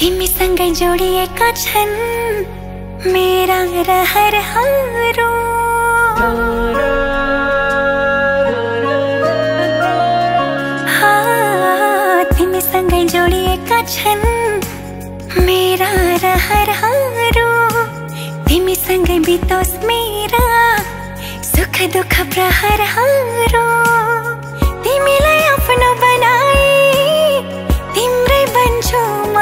तिमीसँगै जोडिएका छन् मेरा रहरहरू हाँ, तिमीसँगै जोडिएका छन् मेरा रहरहरू तिमीसँगै बितोस् मेरा सुख दुःख प्रहरहरू तिमीलाई आफ्नो बनाए तिम्रै बन्छु म।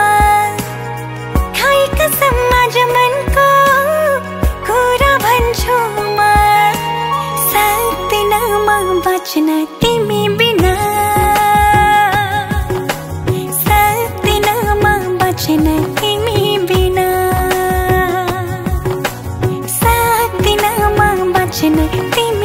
खाइ कसम आज मनको कुरा भन्छु म। सक्दिन म बाँच्न म बाँच्न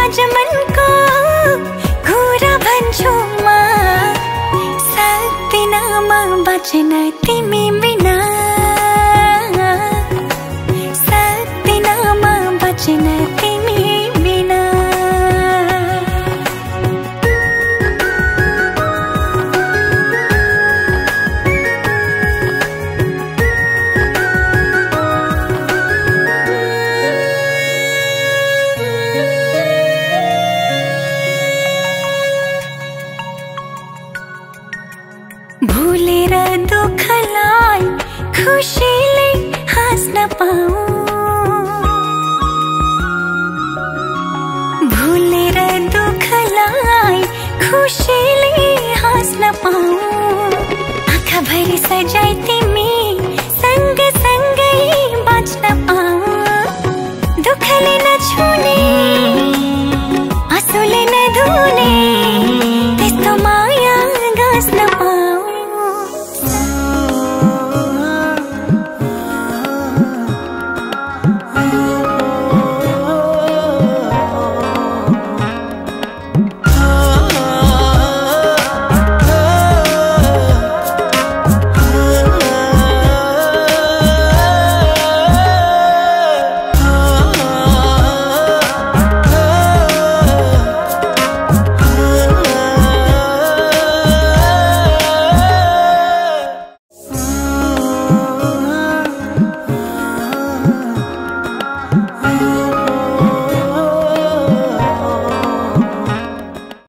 आज मनको कुरा भन्छु म। सक्दिन म बाँच्न तिमी भुलेर दुःखलाई खुसीले हाँस्न पाऊ। भुलेर दुःखलाई खुसीले हाँस्न पाऊ। आँखाभरि सजाइ तिमी